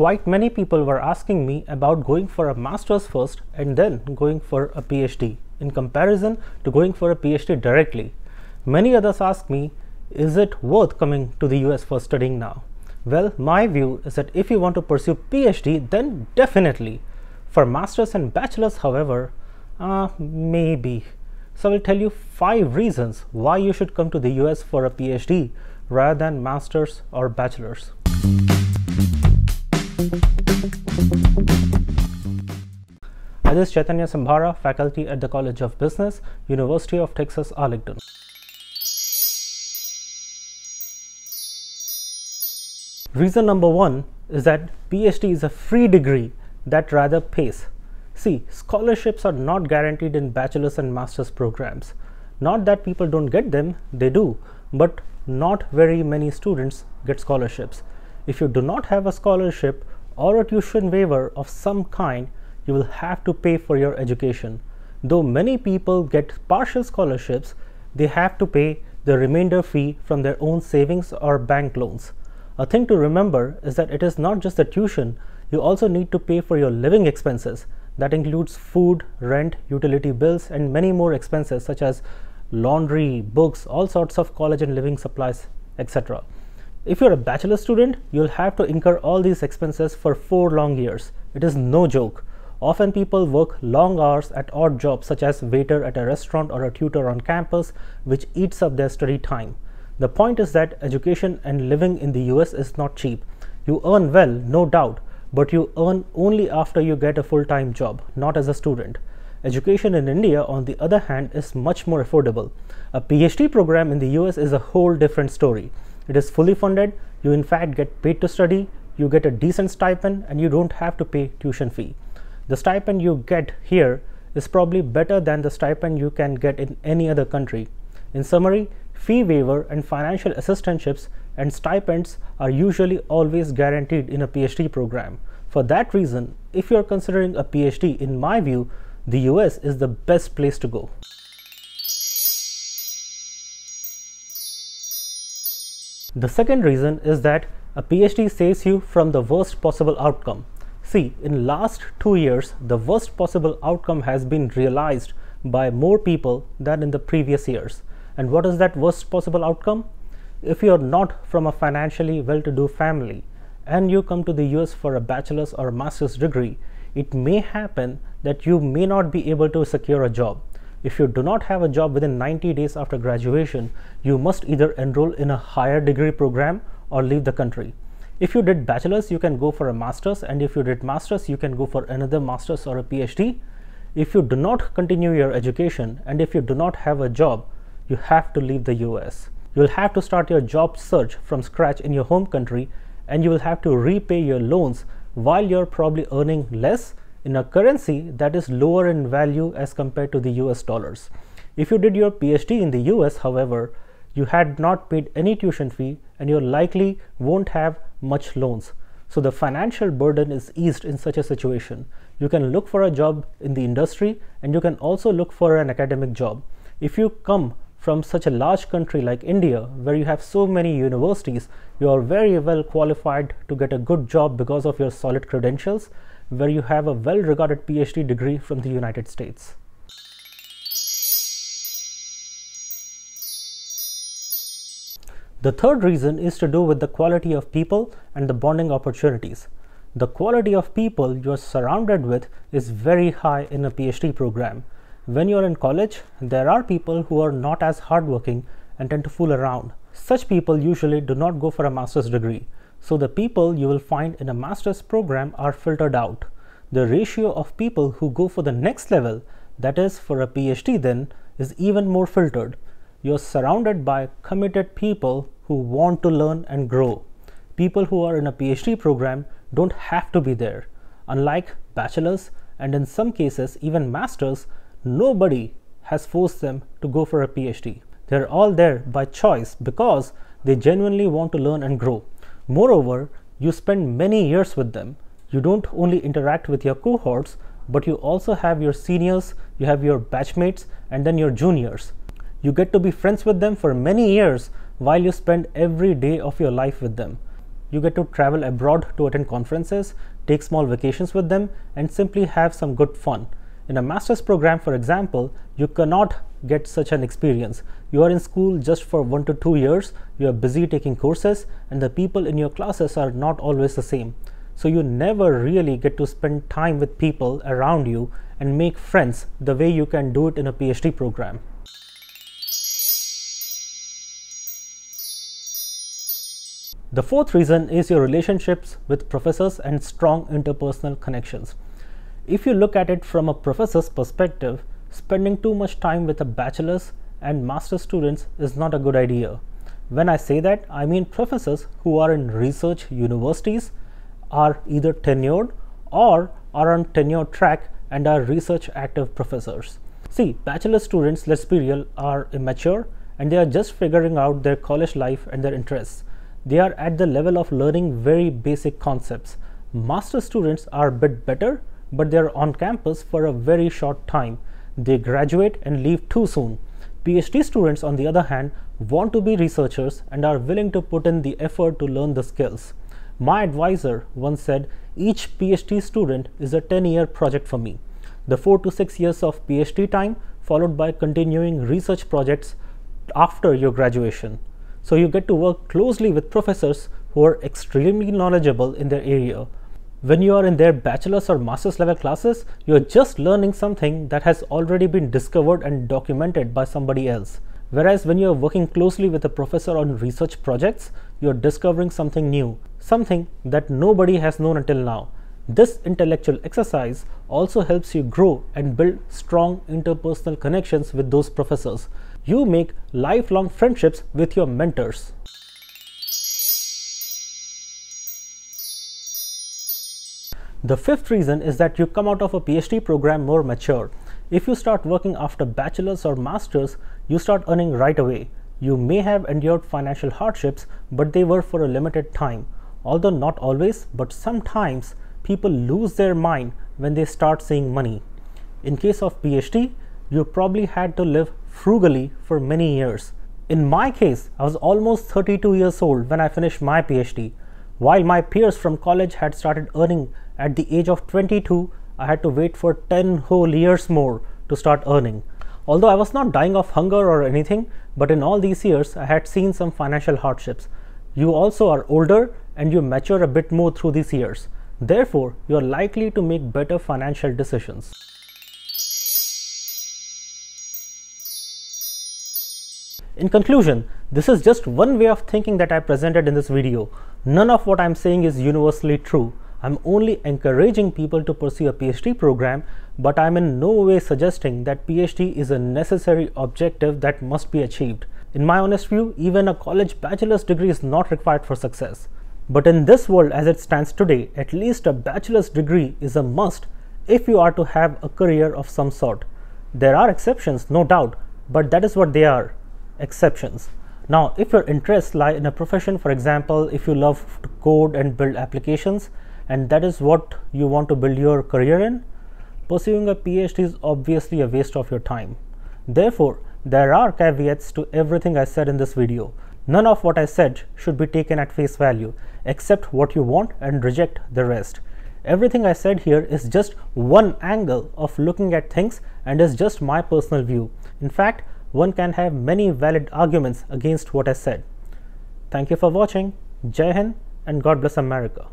quite many people were asking me about going for a master's first and then going for a PhD in comparison to going for a PhD directly. Many others ask me, is it worth coming to the US for studying now? Well, my view is that if you want to pursue PhD, then definitely. For masters and bachelors, however, uh, maybe. So I will tell you five reasons why you should come to the US for a PhD rather than masters or bachelors. This is Chaitanya Sambhara, faculty at the College of Business, University of Texas Arlington. Reason number one is that PhD is a free degree that rather pays. See, scholarships are not guaranteed in bachelor's and master's programs. Not that people don't get them, they do, but not very many students get scholarships. If you do not have a scholarship or a tuition waiver of some kind, you will have to pay for your education. Though many people get partial scholarships, they have to pay the remainder fee from their own savings or bank loans. A thing to remember is that it is not just the tuition, you also need to pay for your living expenses. That includes food, rent, utility bills, and many more expenses such as laundry, books, all sorts of college and living supplies, etc. If you're a bachelor student, you'll have to incur all these expenses for four long years. It is no joke. Often people work long hours at odd jobs such as waiter at a restaurant or a tutor on campus, which eats up their study time. The point is that education and living in the US is not cheap. You earn well, no doubt, but you earn only after you get a full-time job, not as a student. Education in India, on the other hand, is much more affordable. A PhD program in the US is a whole different story. It is fully funded, you in fact get paid to study, you get a decent stipend, and you don't have to pay tuition fee. The stipend you get here is probably better than the stipend you can get in any other country. In summary, fee waiver and financial assistantships and stipends are usually always guaranteed in a PhD program. For that reason, if you are considering a PhD, in my view, the US is the best place to go. The second reason is that a PhD saves you from the worst possible outcome. See, in last two years, the worst possible outcome has been realized by more people than in the previous years. And what is that worst possible outcome? If you are not from a financially well-to-do family and you come to the US for a bachelor's or master's degree, it may happen that you may not be able to secure a job. If you do not have a job within 90 days after graduation, you must either enroll in a higher degree program or leave the country. If you did bachelor's, you can go for a master's and if you did master's, you can go for another master's or a PhD. If you do not continue your education and if you do not have a job, you have to leave the US. You will have to start your job search from scratch in your home country and you will have to repay your loans while you're probably earning less in a currency that is lower in value as compared to the US dollars. If you did your PhD in the US, however, you had not paid any tuition fee and you likely won't have much loans. So the financial burden is eased in such a situation. You can look for a job in the industry and you can also look for an academic job. If you come from such a large country like India, where you have so many universities, you are very well qualified to get a good job because of your solid credentials, where you have a well regarded PhD degree from the United States. The third reason is to do with the quality of people and the bonding opportunities. The quality of people you are surrounded with is very high in a PhD program when you're in college, there are people who are not as hardworking and tend to fool around. Such people usually do not go for a master's degree. So the people you will find in a master's program are filtered out. The ratio of people who go for the next level, that is for a PhD then, is even more filtered. You're surrounded by committed people who want to learn and grow. People who are in a PhD program don't have to be there. Unlike bachelors and in some cases even masters, nobody has forced them to go for a PhD. They're all there by choice because they genuinely want to learn and grow. Moreover, you spend many years with them. You don't only interact with your cohorts, but you also have your seniors, you have your batchmates, and then your juniors. You get to be friends with them for many years while you spend every day of your life with them. you get to travel abroad to attend conferences, take small vacations with them, and simply have some good fun. In a master's program, for example, you cannot get such an experience. You are in school just for one to two years, you are busy taking courses, and the people in your classes are not always the same. So you never really get to spend time with people around you and make friends the way you can do it in a PhD program. The fourth reason is your relationships with professors and strong interpersonal connections. If you look at it from a professor's perspective, spending too much time with a bachelor's and master's students is not a good idea. When I say that, I mean professors who are in research universities are either tenured or are on tenure track and are research active professors. See, bachelor students, let's be real, are immature and they are just figuring out their college life and their interests they are at the level of learning very basic concepts. Master students are a bit better, but they are on campus for a very short time. They graduate and leave too soon. PhD students, on the other hand, want to be researchers and are willing to put in the effort to learn the skills. My advisor once said, each PhD student is a 10 year project for me. The 4 to 6 years of PhD time followed by continuing research projects after your graduation. So you get to work closely with professors who are extremely knowledgeable in their area. When you are in their bachelor's or master's level classes, you are just learning something that has already been discovered and documented by somebody else. Whereas when you are working closely with a professor on research projects, you are discovering something new, something that nobody has known until now. This intellectual exercise also helps you grow and build strong interpersonal connections with those professors you make lifelong friendships with your mentors. The fifth reason is that you come out of a PhD program more mature. If you start working after bachelor's or master's, you start earning right away. You may have endured financial hardships, but they were for a limited time. Although not always, but sometimes people lose their mind when they start seeing money. In case of PhD, you probably had to live frugally for many years. In my case, I was almost 32 years old when I finished my PhD. While my peers from college had started earning at the age of 22, I had to wait for 10 whole years more to start earning. Although I was not dying of hunger or anything, but in all these years, I had seen some financial hardships. You also are older and you mature a bit more through these years. Therefore, you are likely to make better financial decisions. In conclusion, this is just one way of thinking that I presented in this video. None of what I'm saying is universally true. I'm only encouraging people to pursue a PhD program, but I'm in no way suggesting that PhD is a necessary objective that must be achieved. In my honest view, even a college bachelor's degree is not required for success. But in this world as it stands today, at least a bachelor's degree is a must if you are to have a career of some sort. There are exceptions, no doubt, but that is what they are exceptions. Now, if your interests lie in a profession, for example, if you love to code and build applications, and that is what you want to build your career in, pursuing a PhD is obviously a waste of your time. Therefore, there are caveats to everything I said in this video. None of what I said should be taken at face value, except what you want and reject the rest. Everything I said here is just one angle of looking at things and is just my personal view. In fact, one can have many valid arguments against what I said. Thank you for watching. Jai Hind and God bless America.